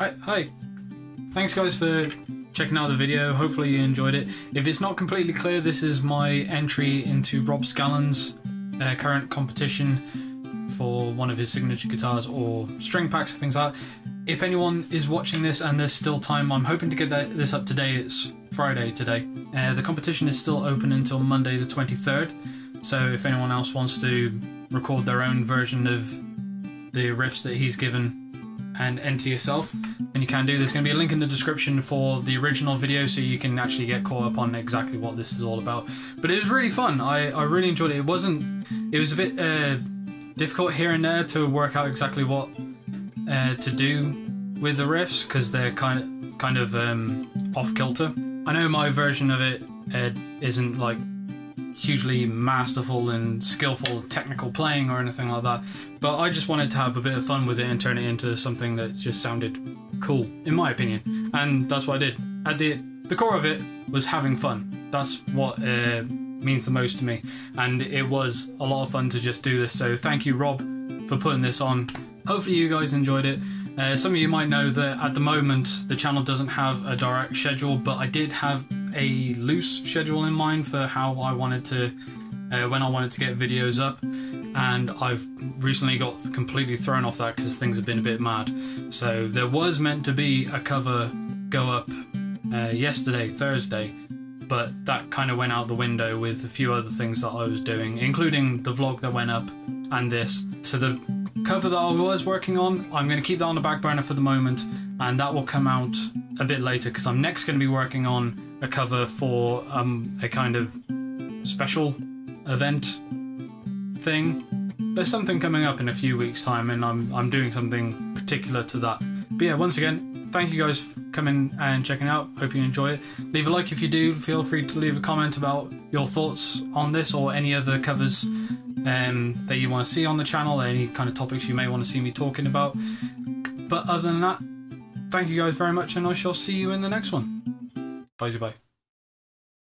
Hi, hi. Thanks, guys, for checking out the video. Hopefully, you enjoyed it. If it's not completely clear, this is my entry into Rob Scallon's uh, current competition for one of his signature guitars or string packs or things like that. If anyone is watching this and there's still time, I'm hoping to get that, this up today. It's Friday today. Uh, the competition is still open until Monday the 23rd. So if anyone else wants to record their own version of the riffs that he's given and enter yourself, And you can do. There's going to be a link in the description for the original video so you can actually get caught up on exactly what this is all about. But it was really fun. I, I really enjoyed it. It wasn't, it was a bit uh, difficult here and there to work out exactly what uh, to do with the riffs because they're kind of, kind of um, off kilter. I know my version of it uh, isn't like hugely masterful and skillful technical playing or anything like that. But I just wanted to have a bit of fun with it and turn it into something that just sounded cool, in my opinion. And that's what I did. At the the core of it was having fun. That's what uh, means the most to me. And it was a lot of fun to just do this. So thank you, Rob, for putting this on. Hopefully you guys enjoyed it. Uh, some of you might know that at the moment the channel doesn't have a direct schedule, but I did have a loose schedule in mind for how I wanted to, uh, when I wanted to get videos up, and I've recently got completely thrown off that because things have been a bit mad. So there was meant to be a cover go up uh, yesterday, Thursday, but that kind of went out the window with a few other things that I was doing, including the vlog that went up and this. So the cover that I was working on, I'm going to keep that on the back burner for the moment, and that will come out a bit later because I'm next going to be working on a cover for um, a kind of special event thing. There's something coming up in a few weeks' time, and I'm I'm doing something particular to that. But yeah, once again, thank you guys for coming and checking out. Hope you enjoy it. Leave a like if you do. Feel free to leave a comment about your thoughts on this or any other covers um, that you want to see on the channel, any kind of topics you may want to see me talking about. But other than that, thank you guys very much, and I shall see you in the next one. Bye bye.